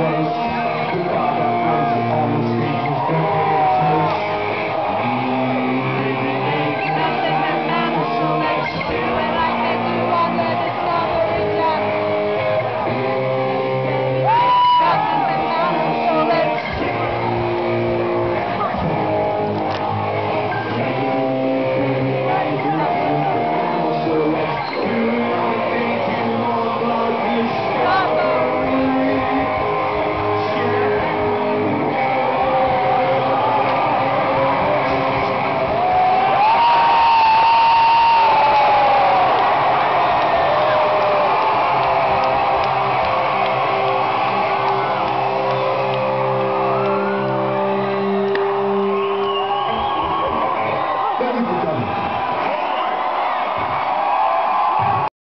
ways. Goodbye, that on the.